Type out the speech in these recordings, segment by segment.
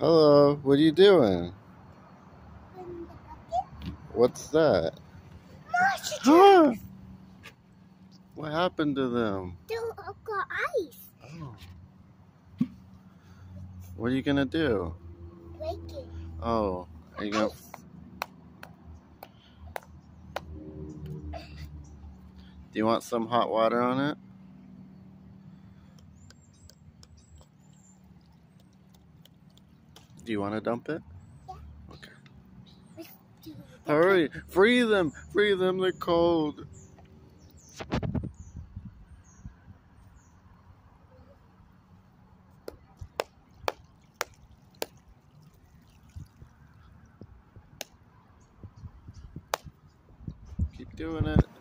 Hello, what are you doing? What's that? Monster what happened to them? They all got ice. Oh. What are you gonna do? Break it. Oh, are you gonna? Do you want some hot water on it? Do you want to dump it? Yeah. Okay. Let's do it. Hurry! Free them! Free them! They're cold. Keep doing it.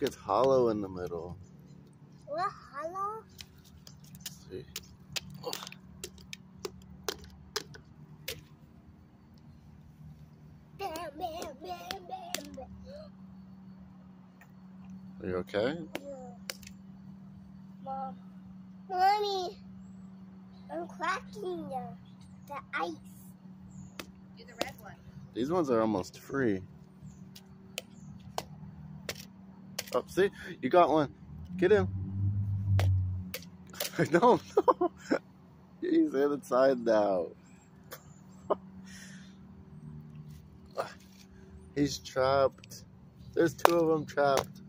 Look, it's hollow in the middle. What hello? see. Bam, bam, bam, bam, bam. Are you okay? Yeah. Mom. Mommy. I'm cracking the, the ice. Do the red one. These ones are almost free. Oh, see? You got one. Get him. no, no. He's inside now. He's trapped. There's two of them trapped.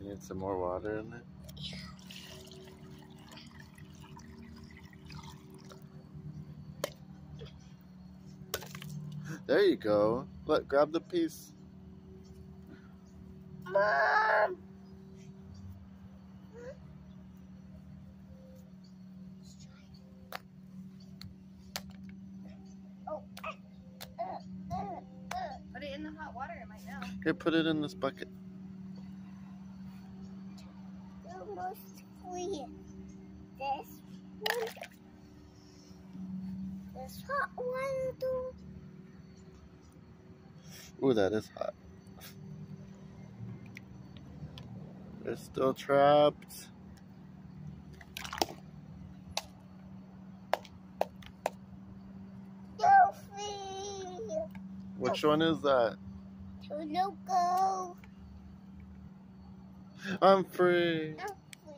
You need some more water in there? There you go. Look, grab the piece. Mom. Put it in the hot water. It might melt. Here, put it in this bucket. almost clear. This one. This hot one too. Ooh, that is hot. They're still trapped. Which one is that? To no go. I'm free. No free.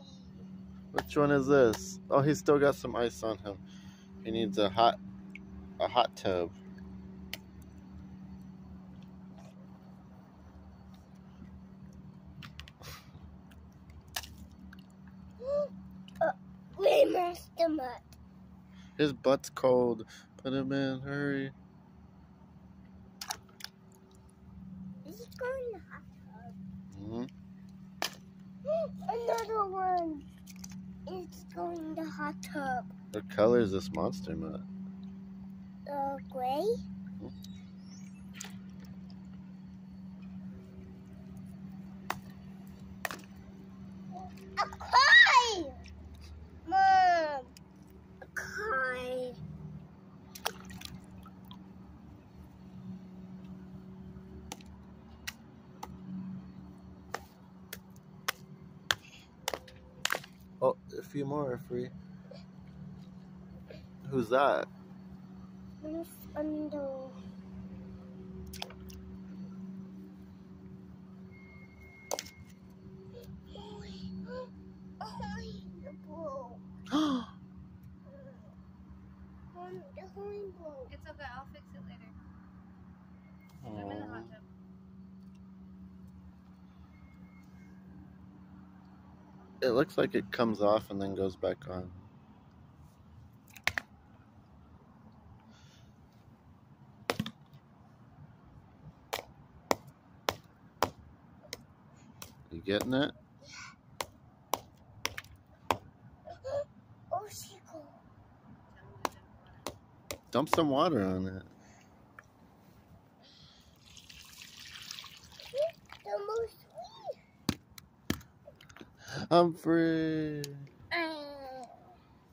Which one is this? Oh, he's still got some ice on him. He needs a hot, a hot tub. Uh, them. His butt's cold. Put him in. Hurry. Is going to hot tub. hmm. Another one. It's going to hot tub. What color is this monster mutt? Uh, gray. A kite! Mom! A kite. Oh, a few more are free. Who's that? Miss Under. It's okay. I'll fix it later. Put them in the hot tub. It looks like it comes off and then goes back on. You getting it? Oh. Dump some water on it. The most I'm free.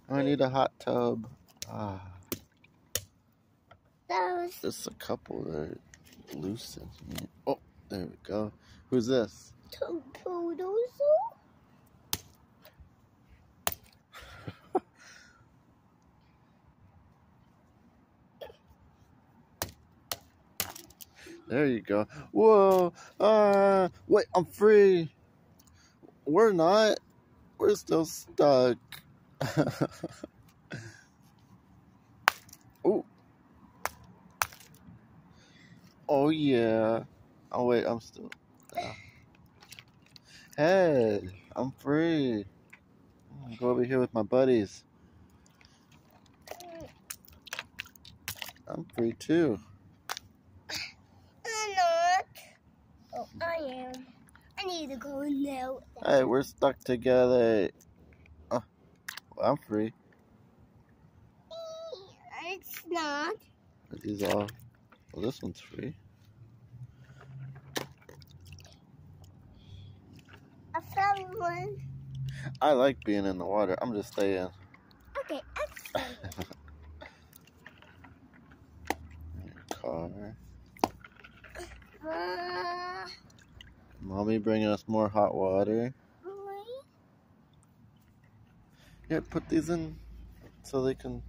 I need a hot tub. Ah, was there's a couple that are loose. Oh, there we go. Who's this? two poodles. There you go. Whoa. Uh, wait, I'm free. We're not. We're still stuck. oh. Oh, yeah. Oh, wait, I'm still. yeah. Hey, I'm free. I'll go over here with my buddies. I'm free too. I'm not. Oh, I am. I need to go now. Hey, we're stuck together. Oh, well, I'm free. It's not. Are these all? Well, this one's free. I found one. I like being in the water. I'm just staying. Okay, excellent. Car. Uh, Mommy bringing us more hot water. really? Yeah, put these in so they can.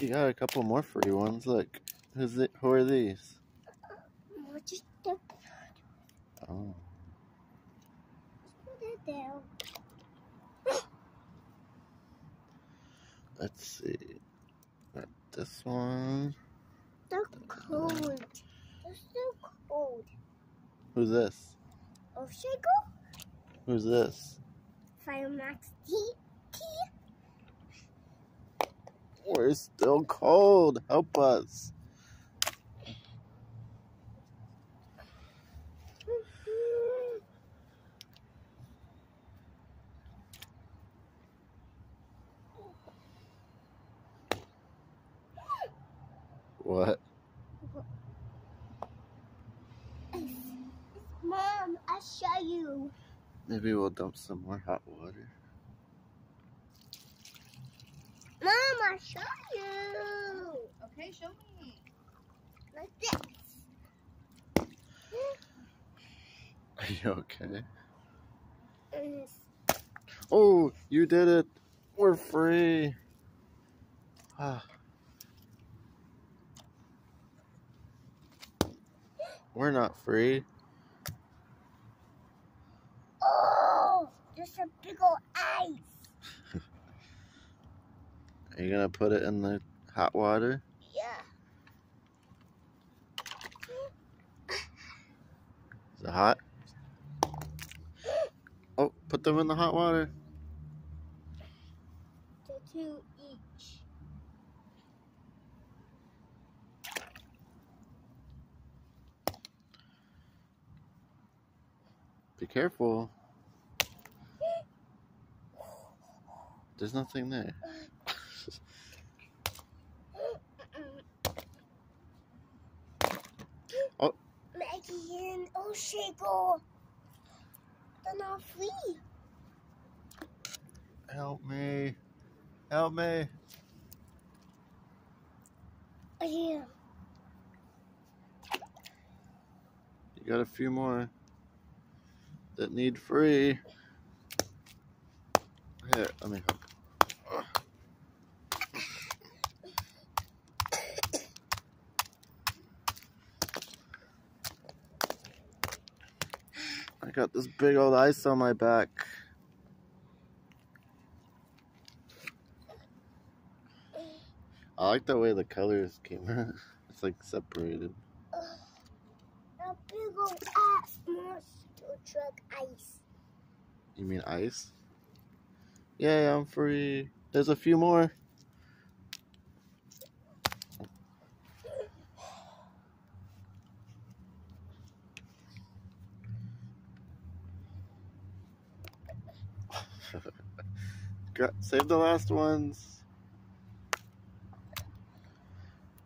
You got a couple more free ones. Look, who's it? Who are these? Oh, put it down. let's see. Got this one. They're cold. They're so cold. Who's this? Oh, Shaco? Who's this? Fire Max T. T. We're still cold. Help us. What? Mom, I show you. Maybe we'll dump some more hot water. Mom, I show you. Okay, show me. Like this. Are you okay? And Oh, you did it. We're free. Ah. We're not free. Oh, there's a big old ice. Are you gonna put it in the hot water? Yeah. Is it hot? Oh, put them in the hot water. The two each. Be careful. There's nothing there. Oh. Maggie and Oshiko. They're not free. Help me. Help me. Yeah. You got a few more that need free. Here, let me help. I got this big old ice on my back. I like the way the colors came out. It's like separated. A big old ass monster truck ice. You mean ice? Yeah, I'm free. There's a few more. Save the last ones.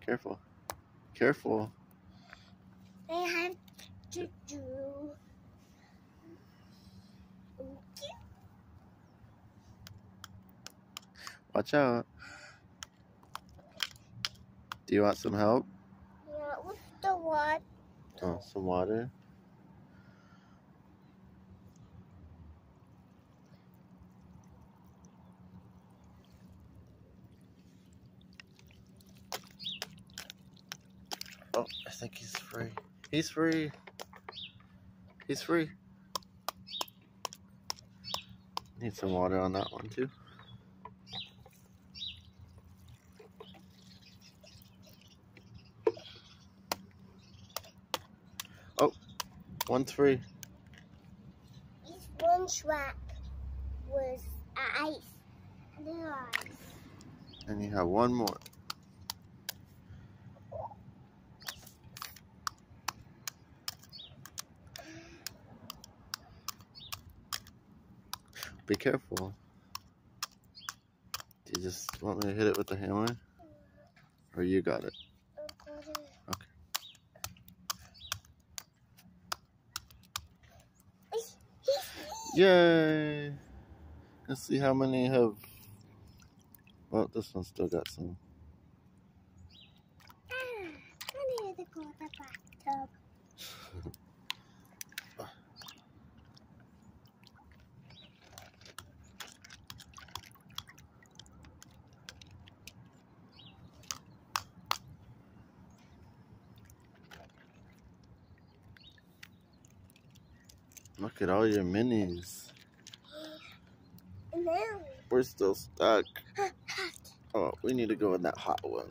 Careful. Careful. I have to do. Watch out. Do you want some help? Yeah, with the water. Oh, some water? Free. He's free. He's free. Need some water on that one too. Oh, one's free. This one track was ice. Ice. And you have one more. Be careful. Do you just want me to hit it with the hammer? Or you got it? Okay. Yay! Let's see how many have. Well, this one still got some. Ah, I need to go to the bathtub. Look at all your minis. We're still stuck. Oh, we need to go in that hot one.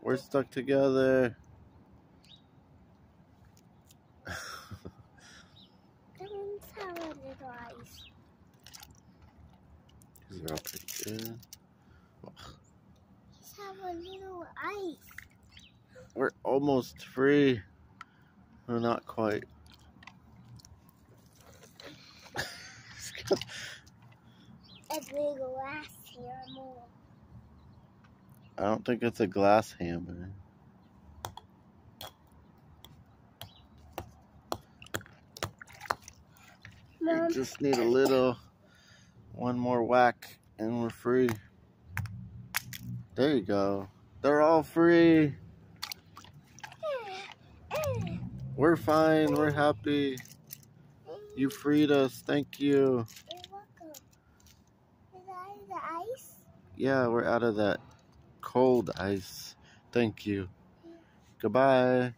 We're stuck together. that one's have a little ice. These are all pretty good. He's have a little ice. We're almost free. We're not quite. A glass more. I don't think it's a glass hammer. Mom, We just need a little, one more whack, and we're free. There you go. They're all free. We're fine. We're happy. You freed us. Thank you. You're welcome. Is that the ice? Yeah, we're out of that cold ice. Thank you. Goodbye.